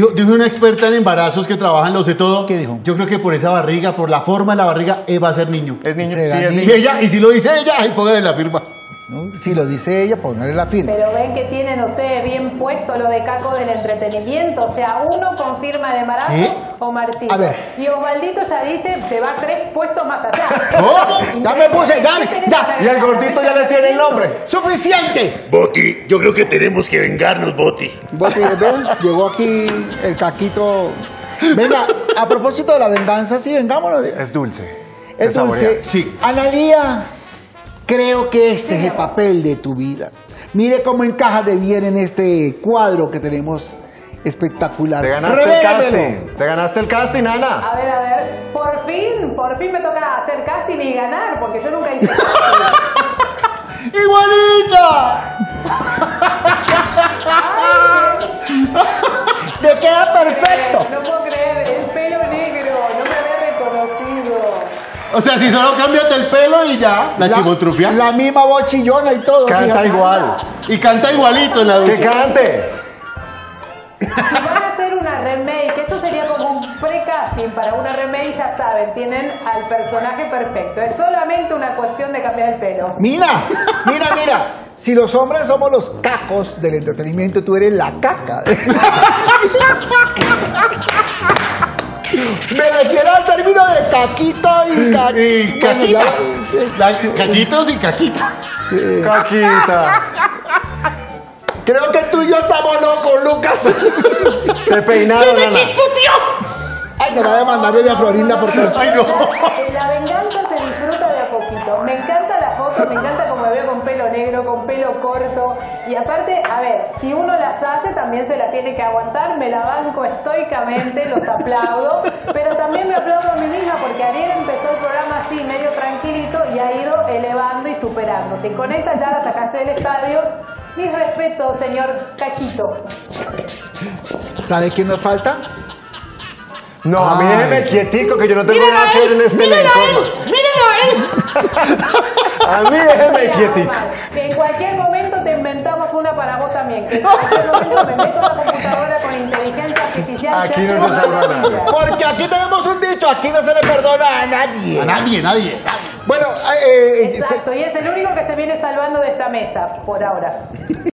dijo, dijo una experta en embarazos que trabaja en lo sé todo. ¿Qué dijo? Yo creo que por esa barriga, por la forma de la barriga, eh, va a ser niño. Es niño. Sí, es niño. Y ella, y si lo dice ella, ahí póngale la firma. ¿No? Si lo dice ella, póngale la firma. Pero ven que tienen ustedes bien puesto lo de Caco del entretenimiento. O sea, uno confirma el embarazo ¿Qué? o Martín. A ver. Y Osvaldito ya dice, se va tres puestos más allá. ¿Cómo? Ya me puse, ya, ya. Y el gordito ya le tiene el nombre. ¡Suficiente! Boti, yo creo que tenemos que vengarnos, Boti. Te- ven, llegó aquí el caquito. Venga, a propósito de la venganza, sí, vengámonos. Es dulce. Es dulce. Sí. Analía, creo que este es el papel de tu vida. Mire cómo encaja de bien en este cuadro que tenemos espectacular. Te ganaste el casting. Te ganaste el casting, Ana. A ver, a ver, por fin, por fin me toca hacer casting y ganar, porque yo nunca hice casting. ¡Igualita! O sea, si solo cambias el pelo y ya, la, chimotrufia. La misma voz chillona y todo. Canta fíjate. igual. Y canta igualito en la Que ducha. cante. Si van a hacer una remake, esto sería como un pre-casting para una remake, ya saben, tienen al personaje perfecto. Es solamente una cuestión de cambiar el pelo. Mira, mira, mira. Si los hombres somos los cacos del entretenimiento, tú eres la caca. Me refiero al término de caquito y ca- Y Bueno, caquita. ya- La- caquitos y caquita. Caquita. creo que tú y yo estamos locos, Lucas. Te peinaron, Ana. Ay, te va a demandar doña Florinda por Ay, no. La venganza se disfruta de a poquito. Me encanta la foto, me encanta pelo negro, con pelo corto. Y aparte, a ver, si uno las hace, también se las tiene que aguantar. Me la banco estoicamente, los aplaudo. Pero también me aplaudo a mí misma porque Ariel empezó el programa así, medio tranquilito, y ha ido elevando y superándose. Y con esta ya la sacaste del estadio. Mis respetos, señor Caquito. ¿Sabe quién nos falta? No, a mí Ay. déjeme quietico que yo no tengo nada que ver en este elenco. A mí déjeme Mira, que en cualquier momento te inventamos una para vos también. Que en cualquier momento me meto la computadora con inteligencia artificial. Aquí no se salva nadie. Porque aquí tenemos un dicho, aquí no se le perdona a nadie. A nadie, nadie. Bueno, eh, eh, Exacto, y es el único que se viene salvando de esta mesa, por ahora.